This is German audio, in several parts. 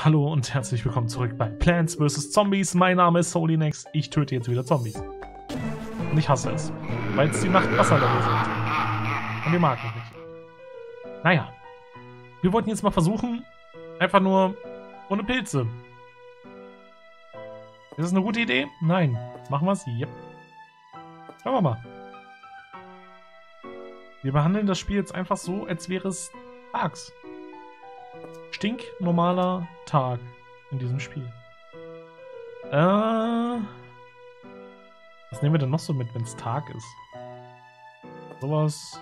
Hallo und herzlich willkommen zurück bei Plants vs. Zombies. Mein Name ist Solinex. Ich töte jetzt wieder Zombies. Und ich hasse es, weil es die Nacht-Wasserlevel sind. Und die mag ich nicht. Naja. Wir wollten jetzt mal versuchen, einfach nur ohne Pilze. Ist das eine gute Idee? Nein. Machen wir es? Yep. Schauen wir mal. Wir behandeln das Spiel jetzt einfach so, als wäre es tags. Stinknormaler Tag in diesem Spiel. Äh, was nehmen wir denn noch so mit, wenn es Tag ist? Sowas.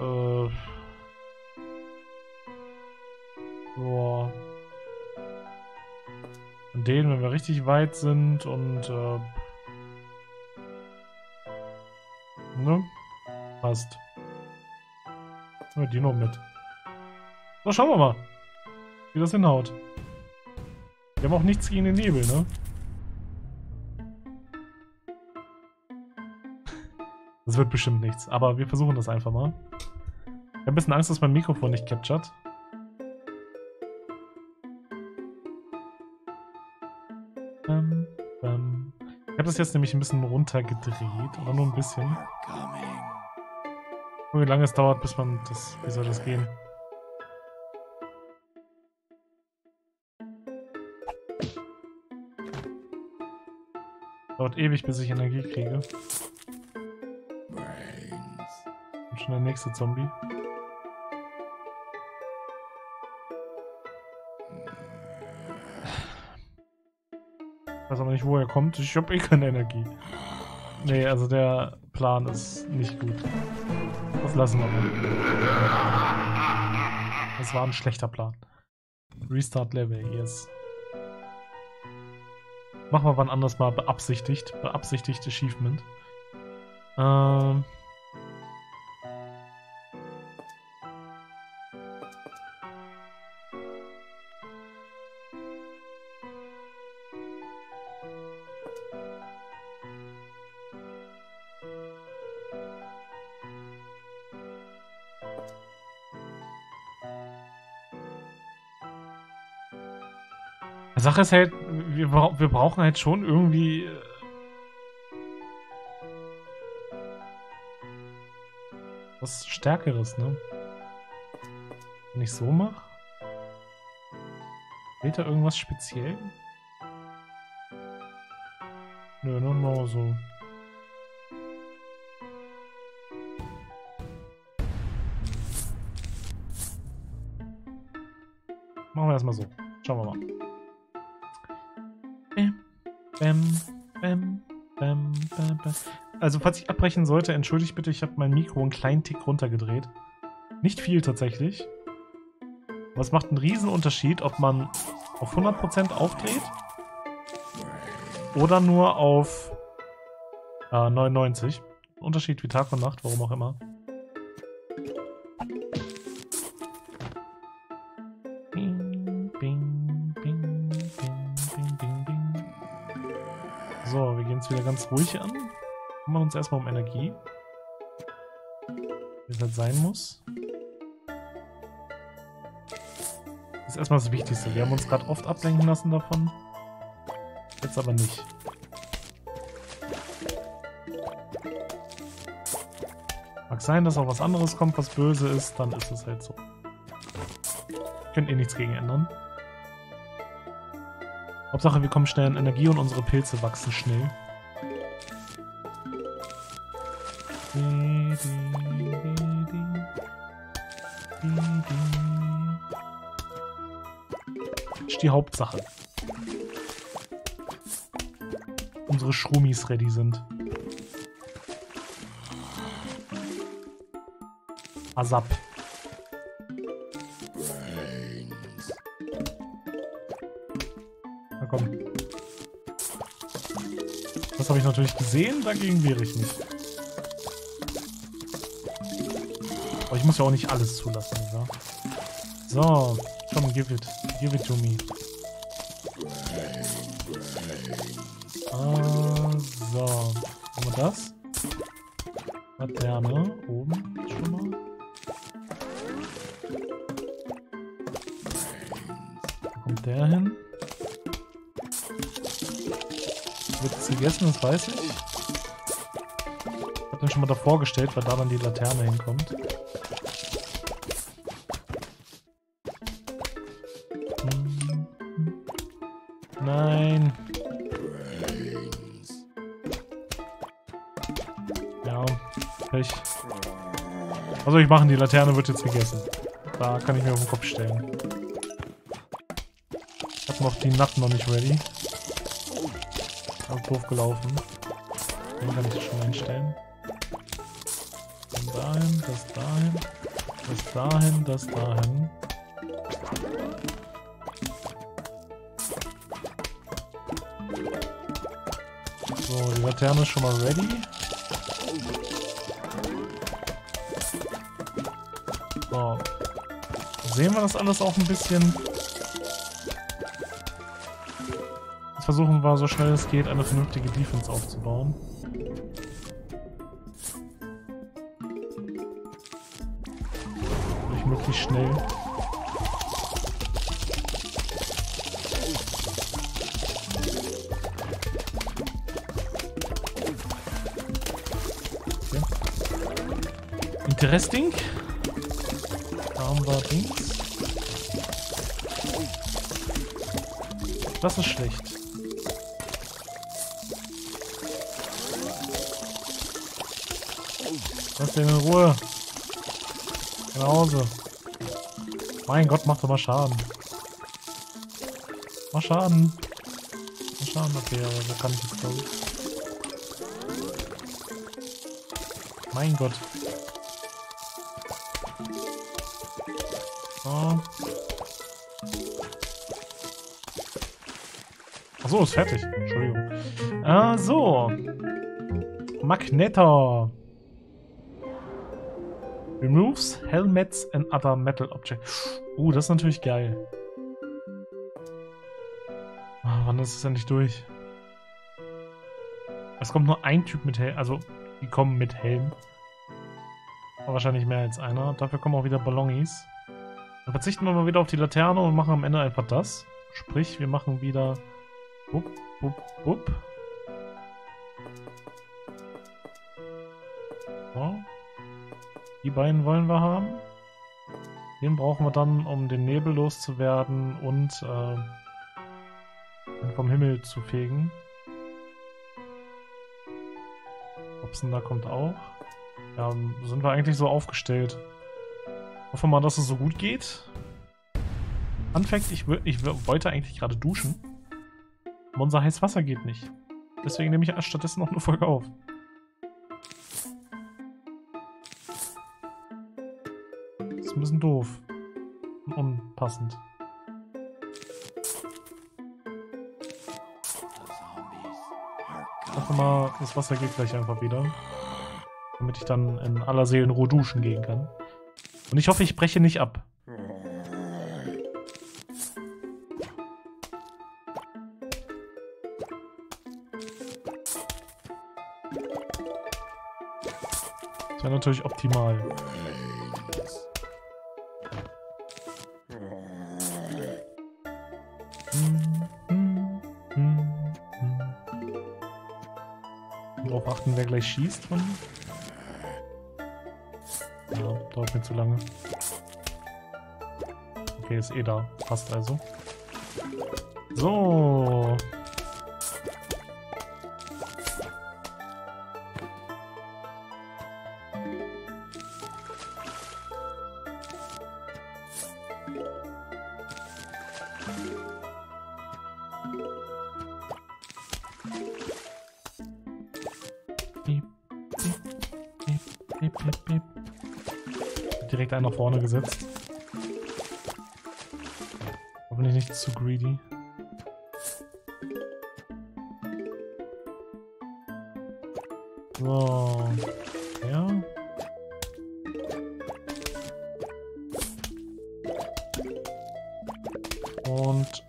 Äh. Boah. Von denen, wenn wir richtig weit sind und äh, Ne? Passt. Nehmen wir die noch mit. So, schauen wir mal, wie das hinhaut. Wir haben auch nichts gegen den Nebel, ne? Das wird bestimmt nichts, aber wir versuchen das einfach mal. Ich habe ein bisschen Angst, dass mein Mikrofon nicht captured. Ähm, ähm. Ich habe das jetzt nämlich ein bisschen runtergedreht, aber nur ein bisschen. Wie lange es dauert, bis man das. Wie soll das gehen? Dauert ewig, bis ich Energie kriege. Und schon der nächste Zombie. Ich weiß aber nicht, wo er kommt. Ich habe eh keine Energie. Nee, also der Plan ist nicht gut. Das lassen wir mal. Das war ein schlechter Plan. Restart Level, yes. Machen wir wann anders mal beabsichtigt. Beabsichtigt Achievement. Ähm. Sache ist halt, wir, wir brauchen halt schon irgendwie. Äh, was Stärkeres, ne? Wenn ich so mache. Fehlt da irgendwas speziell? Nö, nur mal so. Machen wir erstmal so. Schauen wir mal. Bam, bam, bam, bam, bam. Also, falls ich abbrechen sollte, entschuldigt bitte, ich habe mein Mikro einen kleinen Tick runtergedreht. Nicht viel tatsächlich. Aber es macht einen riesen Unterschied, ob man auf 100% aufdreht oder nur auf äh, 99. Unterschied wie Tag und Nacht, warum auch immer. Wieder ganz ruhig an. Kümmern uns erstmal um Energie. Wie es halt sein muss. Das ist erstmal das Wichtigste. Wir haben uns gerade oft ablenken lassen davon. Jetzt aber nicht. Mag sein, dass auch was anderes kommt, was böse ist, dann ist es halt so. Könnt ihr nichts gegen ändern. Hauptsache, wir kommen schnell in Energie und unsere Pilze wachsen schnell. Ist die Hauptsache. Unsere Schrumis ready sind. Asap. Na komm. Das habe ich natürlich gesehen, dagegen wehre ich mich. Aber ich muss ja auch nicht alles zulassen, ja? So, komm, give it. Give it to me. Ah, so. Haben wir das? Laterne oben schon mal. kommt der hin. Wird es gegessen, das weiß ich. Ich schon mal davor gestellt, weil da dann die Laterne hinkommt. Hm. Nein. Ja, Pech. Also ich machen, die Laterne wird jetzt gegessen. Da kann ich mir auf den Kopf stellen. Ich hab noch die Nacht noch nicht ready. Hab doof gelaufen. Den kann ich schon einstellen. Dahin, das dahin, das dahin, das dahin. So, die Laterne ist schon mal ready. So. Sehen wir das alles auch ein bisschen. Jetzt versuchen wir so schnell es geht, eine vernünftige Defense aufzubauen. Interesting. Da haben wir Dings. Das ist schlecht. Lass den in Ruhe. Nach Hause. Mein Gott, mach doch mal Schaden. Mach Schaden. Mach Schaden, okay, aber wo kann ich jetzt glaube Mein Gott. So. Achso, ist fertig. Entschuldigung. Äh, so. Magnetor. Removes helmets and other metal objects. Uh, das ist natürlich geil. Ah, wann ist es endlich durch? Es kommt nur ein Typ mit Helm. Also, die kommen mit Helm. Wahrscheinlich mehr als einer. Dafür kommen auch wieder Ballonis. Dann verzichten wir mal wieder auf die Laterne und machen am Ende einfach das. Sprich, wir machen wieder... Wupp, wupp, wupp. So. Die beiden wollen wir haben. Den brauchen wir dann, um den Nebel loszuwerden und äh, vom Himmel zu fegen. Hobson, da kommt auch. Ja, sind wir eigentlich so aufgestellt. Hoffen wir mal, dass es so gut geht. Fact, ich, ich wollte eigentlich gerade duschen. Aber unser heißes Wasser geht nicht. Deswegen nehme ich stattdessen noch eine Folge auf. Das ist ein bisschen doof. Unpassend. Hoffe mal, das Wasser geht gleich einfach wieder. Damit ich dann in aller Seelenruhe duschen gehen kann. Und ich hoffe, ich breche nicht ab. Das wäre natürlich optimal. Darauf achten, wer gleich schießt von. Dauert mir zu lange. Okay, ist eh da. Passt also. So. Direkt einen nach vorne gesetzt. Hoffentlich nicht zu greedy. So. Ja. Und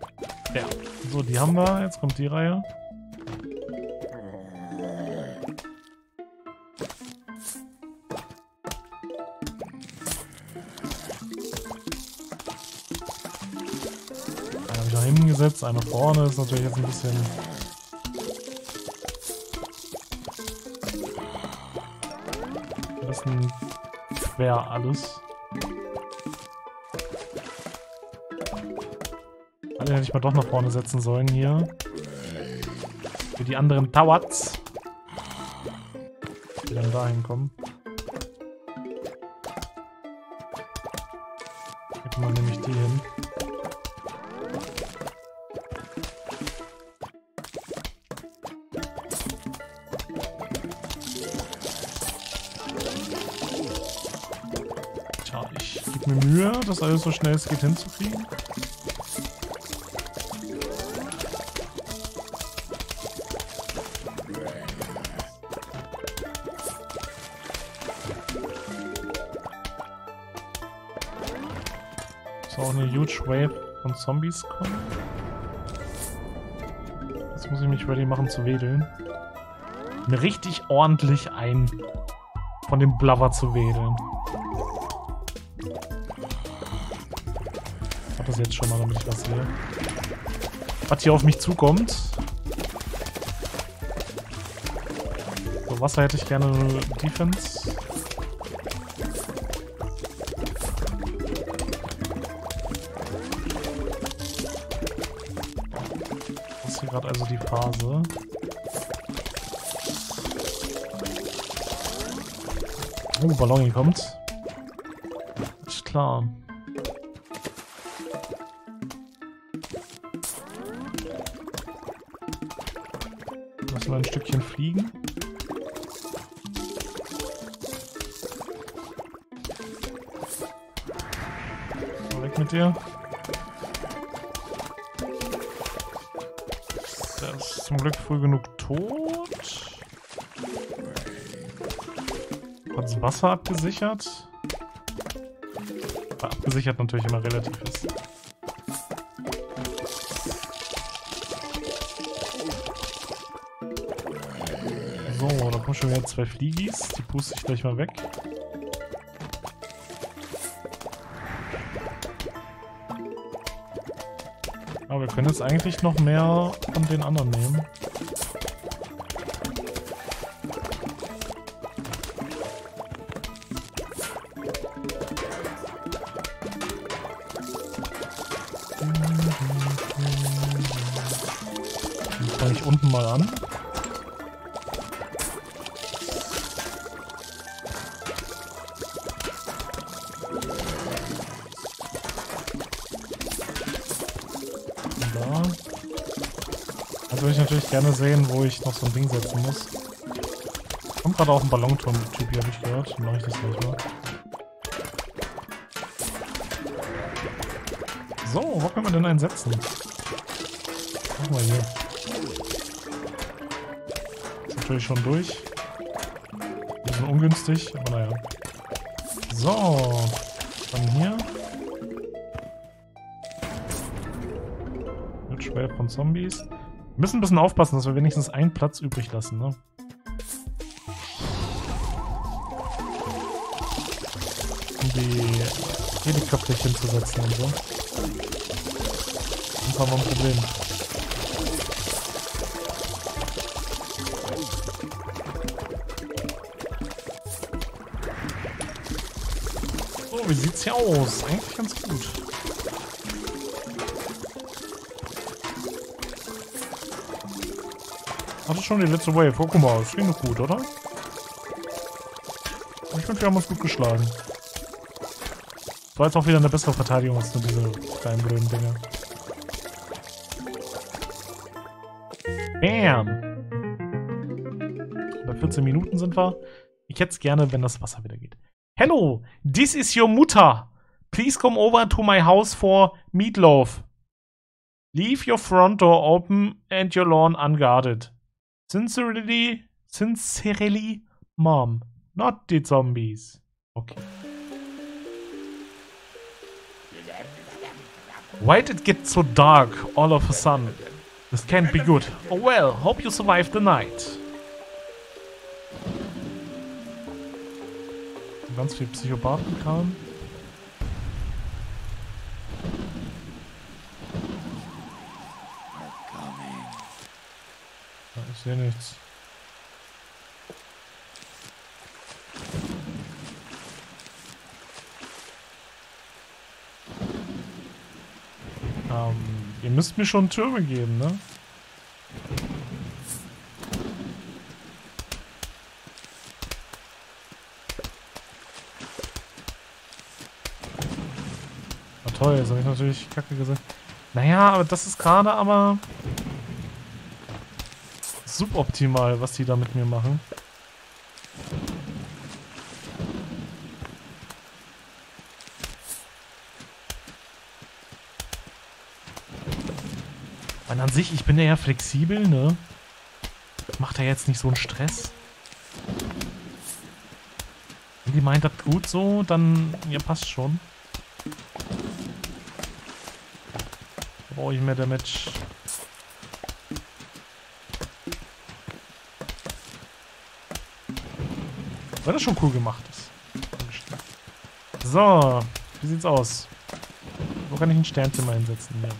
ja. So, die haben wir. Jetzt kommt die Reihe. Gesetzt, einer vorne. Ist natürlich jetzt ein bisschen... Ein bisschen schwer alles. Alle hätte ich mal doch nach vorne setzen sollen hier. Für die anderen dauert's. Die dann da hinkommen. Hier kommen nämlich die hin. Das alles so schnell es geht hinzukriegen. Huge Wave von Zombies kommen. Jetzt muss ich mich ready machen zu wedeln. Mir richtig ordentlich ein von dem Blubber zu wedeln. Hab das jetzt schon mal, damit ich was sehe. Was hier auf mich zukommt. So, Wasser hätte ich gerne Defense. gerade also die Phase. Oh, Ballon kommt. Ist klar. Lassen wir ein Stückchen fliegen. weg mit dir. zum Glück früh genug tot. Hat das Wasser abgesichert? Aber abgesichert natürlich immer relativ ist. So, da kommen schon wieder zwei Fliegis. Die puste ich gleich mal weg. Aber wir können jetzt eigentlich noch mehr von den anderen nehmen. Gerne sehen, wo ich noch so ein Ding setzen muss. Kommt gerade auch ein Ballonturm-Typ hier, habe ich gehört. Dann mache ich das gleich mal. So, wo können wir denn einen setzen? Machen wir hier. Ist natürlich schon durch. Ein bisschen ungünstig, aber naja. So, dann hier. Wird schwer von Zombies. Wir müssen ein bisschen aufpassen, dass wir wenigstens einen Platz übrig lassen, ne? Um die Helikopterchen zu setzen und so. Sonst haben wir ein Problem. So, wie sieht's hier aus? Eigentlich ganz gut. Ist schon die letzte Wave. Oh, guck mal, das ging doch gut, oder? Ich finde, wir haben uns gut geschlagen. Das war jetzt auch wieder eine bessere Verteidigung als nur diese kleinen blöden Dinge. Bam! Bei 14 Minuten sind wir. Ich hätte es gerne, wenn das Wasser wieder geht. Hello, this is your Mutter. Please come over to my house for meatloaf. Leave your front door open and your lawn unguarded. Sincerely, sincerely, Mom. Not the zombies. Okay. Why did it get so dark all of a sudden? This can't be good. Oh well, hope you survived the night. Ganz viel Psychopathenkram. Sehe nichts. Ähm, ihr müsst mir schon Türme geben, ne? Na toll, jetzt habe ich natürlich kacke gesagt. Naja, aber das ist gerade aber suboptimal, was die da mit mir machen. Und an sich, ich bin ja flexibel, ne? Macht er jetzt nicht so einen Stress. Wenn die meint das gut so, dann, ja, passt schon. Brauche ich mehr Damage. Weil das schon cool gemacht ist. So, wie sieht's aus? Wo kann ich ein Sternzimmer hinsetzen? Hier.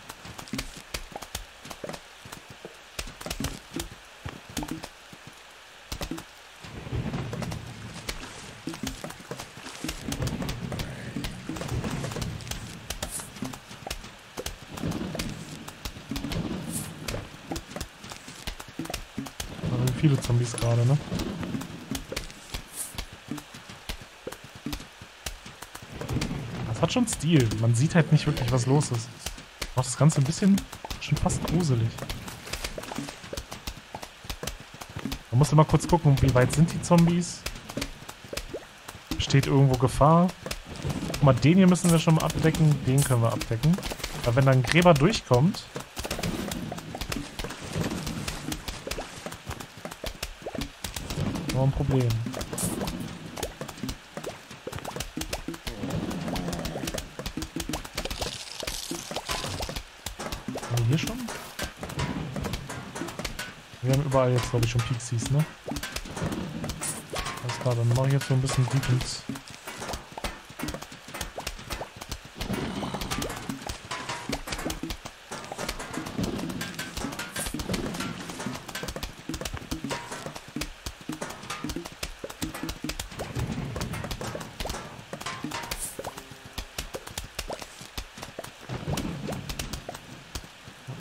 viele Zombies gerade, ne? Hat schon Stil. Man sieht halt nicht wirklich, was los ist. Macht das Ganze ein bisschen schon fast gruselig. Man muss immer kurz gucken, wie weit sind die Zombies. Besteht irgendwo Gefahr. Guck mal, den hier müssen wir schon mal abdecken. Den können wir abdecken. Aber wenn dann ein Gräber durchkommt, ein Problem. Überall jetzt, glaube ich, schon Pixies, ne? Alles klar, dann mache ich jetzt so ein bisschen Deepens.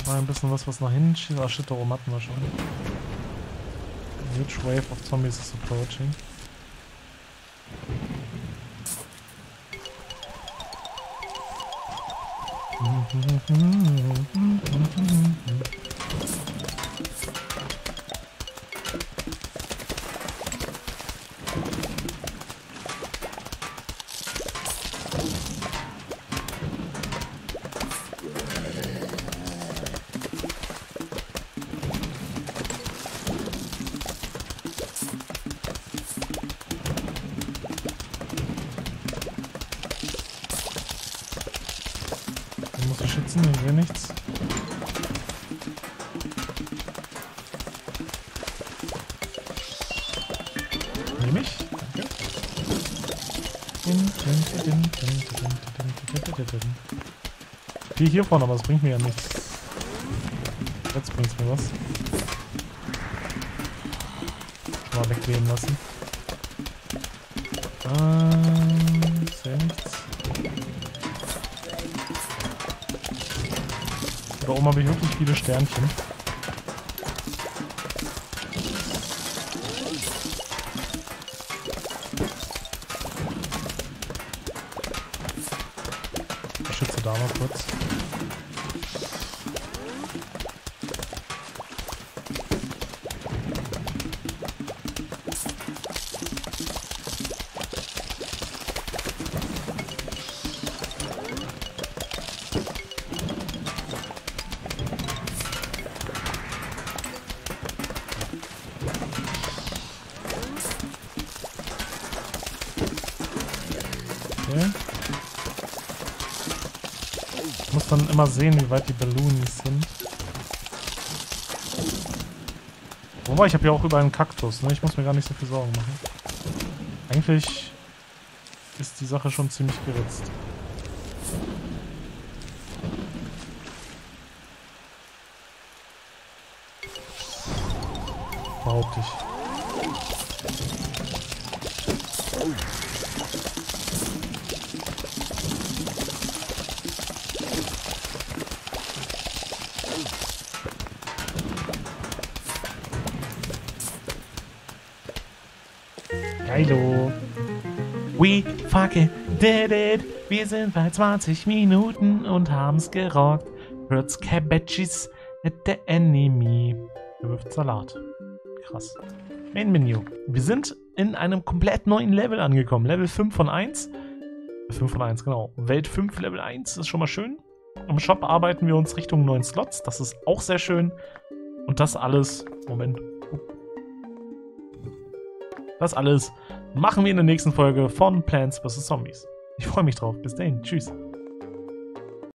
Mal ein bisschen was, was nach hinten schießt. Ah, shit, darum hatten wir schon. Huge wave of zombies is approaching. schützen, ich will nichts. Nehme ich, danke. Viel hier vorne, aber es bringt mir ja nichts. Jetzt bringt es mir was. Mal wegleben lassen. Ähm, Da oben habe ich wirklich viele Sternchen. Ich schütze da mal kurz. Okay. Ich muss dann immer sehen, wie weit die Balloons sind. Wobei, ich habe ja auch überall einen Kaktus, ne? Ich muss mir gar nicht so viel Sorgen machen. Eigentlich ist die Sache schon ziemlich geritzt. behaupte ich. Geilo. We fucking did it. Wir sind bei 20 Minuten und haben's gerockt. Hurts Cabbages at the enemy. Er wirft Salat. Krass. Main Menu. Wir sind in einem komplett neuen Level angekommen. Level 5 von 1. 5 von 1, genau. Welt 5, Level 1 ist schon mal schön. Im Shop arbeiten wir uns Richtung neuen Slots. Das ist auch sehr schön. Und das alles. Moment. Das alles machen wir in der nächsten Folge von Plants vs. Zombies. Ich freue mich drauf. Bis dahin. Tschüss.